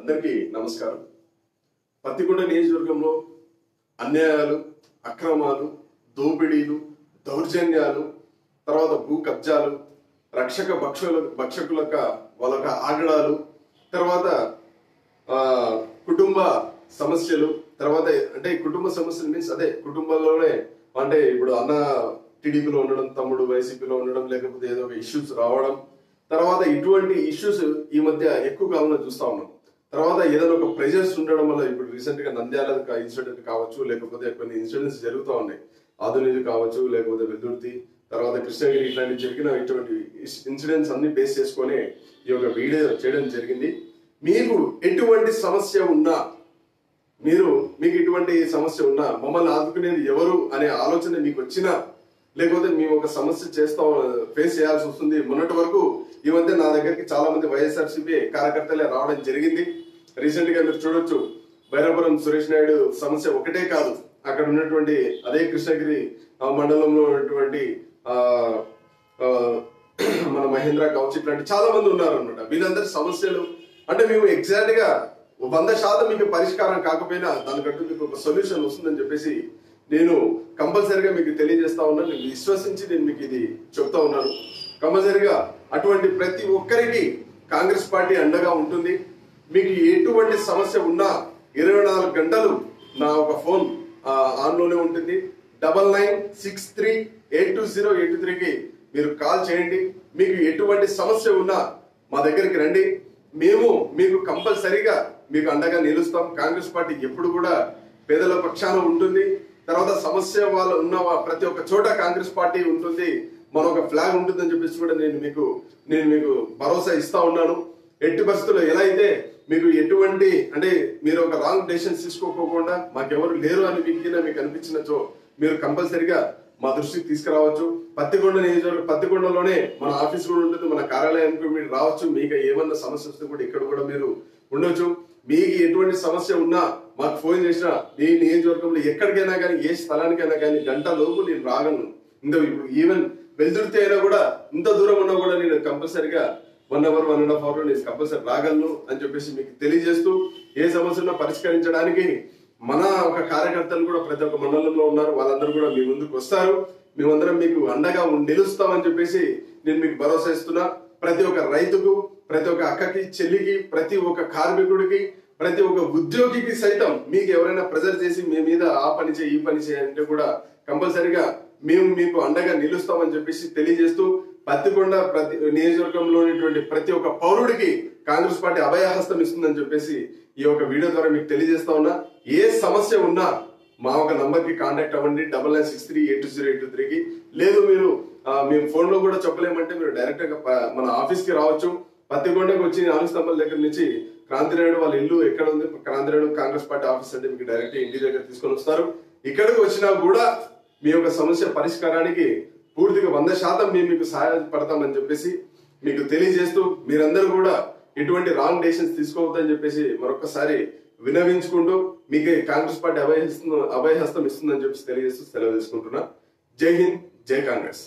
అందరికీ నమస్కారం. పత్తికొండ నియోజకవర్గంలో అన్యాయాలు అక్రమాలు దోపిడీలు దౌర్జన్యాలు తర్వాత భూ కబ్జాలు రక్షక భక్షుల వాళ్ళ యొక్క ఆగడాలు తర్వాత కుటుంబ సమస్యలు తర్వాత అంటే కుటుంబ సమస్యలు మీన్స్ అదే కుటుంబంలోనే అంటే ఇప్పుడు అన్న టీడీపీలో ఉండడం తమ్ముడు వైసీపీలో ఉండడం లేకపోతే ఏదో ఒక ఇష్యూస్ రావడం తర్వాత ఇటువంటి ఇష్యూస్ ఈ మధ్య ఎక్కువ కాలంలో చూస్తా ఉన్నాం. తర్వాత ఏదైనా ఒక ప్రెజర్స్ ఉండడం వల్ల ఇప్పుడు రీసెంట్గా నంద్యాల ఇన్సిడెంట్ కావచ్చు లేకపోతే కొన్ని ఇన్సిడెంట్స్ జరుగుతూ ఉన్నాయి. ఆధునిక కావచ్చు లేకపోతే వెల్దుర్తి తర్వాత కృష్ణగిరి ఇట్లాంటి జరిగిన ఇటువంటి ఇన్సిడెంట్స్ అన్ని బేస్ చేసుకొని ఈ యొక్క వీడియో చేయడం జరిగింది. మీకు ఎటువంటి సమస్య ఉన్నా మీరు మీకు ఇటువంటి సమస్య ఉన్నా మమ్మల్ని ఆదుకునేది ఎవరు అనే ఆలోచన మీకు వచ్చినా లేకపోతే మేము ఒక సమస్య చేస్తాం ఫేస్ చేయాల్సి వస్తుంది. మొన్నటి వరకు ఈ మధ్య నా దగ్గరికి చాలా మంది వైఎస్ఆర్సీపీ కార్యకర్తలే రావడం జరిగింది. రీసెంట్గా మీరు చూడొచ్చు భైరాపురం సురేష్ నాయుడు సమస్య ఒకటే కాదు. అక్కడ ఉన్నటువంటి అదే కృష్ణగిరి మండలంలో ఉన్నటువంటి ఆ, మన మహేంద్ర కౌచ్ లాంటి చాలా మంది ఉన్నారు అనమాట వీళ్ళందరి సమస్యలు అంటే మేము ఎగ్జాక్ట్గా వంద శాతం మీకు పరిష్కారం కాకపోయినా దానికంటూ మీకు ఒక సొల్యూషన్ వస్తుందని చెప్పేసి నేను కంపల్సరిగా మీకు తెలియజేస్తా ఉన్నాను నేను విశ్వసించి నేను మీకు ఇది చెప్తా ఉన్నాను. కంపల్సరిగా అటువంటి ప్రతి ఒక్కరికి కాంగ్రెస్ పార్టీ అండగా ఉంటుంది. మీకు ఎటువంటి సమస్య ఉన్నా ఇరవై నాలుగు గంటలు నా ఒక ఫోన్ ఆన్లోనే ఉంటుంది. Double nine six three eight two zero eight త్రీకి మీరు కాల్ చేయండి. మీకు ఎటువంటి సమస్య ఉన్నా మా దగ్గరికి రండి. మేము మీకు కంపల్సరీగా మీకు అండగా నిలుస్తాం. కాంగ్రెస్ పార్టీ ఎప్పుడు కూడా పేదల పక్షాన ఉంటుంది. తర్వాత సమస్య వాళ్ళు ఉన్న ప్రతి ఒక్క చోట కాంగ్రెస్ పార్టీ ఉంటుంది. మన ఒక ఫ్లాగ్ ఉంటుందని చెప్పేసి కూడా నేను మీకు నేను మీకు భరోసా ఇస్తా ఉన్నాను. ఎట్టి పరిస్థితుల్లో ఎలా అయితే మీకు ఎటువంటి అంటే మీరు ఒక రాంగ్ డెసిషన్స్ తీసుకోకుండా మాకెవరు లేరు అని మీకు కింద మీకు అనిపించినచో మీరు కంపల్సరిగా మా దృష్టికి తీసుకురావచ్చు. పత్తికొండ నియోజకవర్గం పత్తికొండలోనే మన ఆఫీస్ కూడా ఉంటుంది మన కార్యాలయానికి మీరు రావచ్చు. మీకు ఏమన్నా సమస్య వస్తే కూడా ఇక్కడ కూడా మీరు ఉండొచ్చు. మీకు ఎటువంటి సమస్య ఉన్నా మాకు ఫోన్ చేసినా మీ నియోజకవర్గంలో ఎక్కడికైనా కానీ ఏ స్థలానికైనా కానీ గంట లోపు నేను రాగలను. ఇంత ఇప్పుడు ఈవెన్ వెళ్తుడితే అయినా కూడా ఇంత దూరం ఉన్నా కూడా నేను కంపల్సరిగా one hour one and half hour నేను కంపల్సరీ రాగలను అని చెప్పేసి మీకు తెలియజేస్తూ ఏ సమస్యను పరిష్కరించడానికి మన ఒక కార్యకర్తలు కూడా ప్రతి ఒక్క మండలంలో ఉన్నారు. వాళ్ళందరూ కూడా మీ ముందుకు వస్తారు. మేమందరం మీకు అండగా నిలుస్తామని చెప్పేసి నేను మీకు భరోసా ఇస్తున్నా. ప్రతి ఒక్క రైతుకు ప్రతి ఒక్క అక్కకి చెల్లికి ప్రతి ఒక్క కార్మికుడికి ప్రతి ఒక్క ఉద్యోగికి సైతం మీకు ఎవరైనా ప్రెజర్ చేసి మీ మీద ఆ పని చేయి ఈ పని చేయి అంటే కూడా కంపల్సరిగా మేము మీకు అండగా నిలుస్తామని చెప్పేసి తెలియజేస్తూ పత్తికొండ ప్రతి నియోజకవర్గంలో ఉన్నటువంటి ప్రతి ఒక్క పౌరుడికి కాంగ్రెస్ పార్టీ అభయహస్తం ఇస్తుందని చెప్పేసి ఈ యొక్క వీడియో ద్వారా మీకు తెలియజేస్తా ఉన్నా. ఏ సమస్య ఉన్నా మా ఒక నంబర్కి కాంటాక్ట్ అవ్వండి. Double nine six three eight zero eight త్రీకి. లేదు మీరు మేము ఫోన్లో కూడా చెప్పలేమంటే మీరు డైరెక్ట్గా మన ఆఫీస్కి రావచ్చు. పత్తికొండకు వచ్చి నాలుగు స్తంభాల దగ్గర నుంచి క్రాంతినాయుడు వాళ్ళ ఇల్లు ఎక్కడ ఉంది? క్రాంతినాయుడు కాంగ్రెస్ పార్టీ ఆఫీస్ అంటే మీకు డైరెక్ట్ ఇంటి దగ్గర తీసుకొని వస్తారు. ఇక్కడికి వచ్చినా కూడా మీ యొక్క సమస్య పరిష్కారానికి పూర్తిగా వంద శాతం మేము మీకు సహాయపడతామని చెప్పేసి మీకు తెలియజేస్తూ మీరందరూ కూడా ఎటువంటి రాంగ్ డెసిషన్స్ తీసుకోవద్దని చెప్పేసి మరొకసారి వినవించుకుంటూ మీకు కాంగ్రెస్ పార్టీ అభయహస్తం అభయహస్తం ఇస్తుందని చెప్పేసి తెలియజేస్తూ సెలవు తీసుకుంటున్నా. జై హింద్ జై కాంగ్రెస్.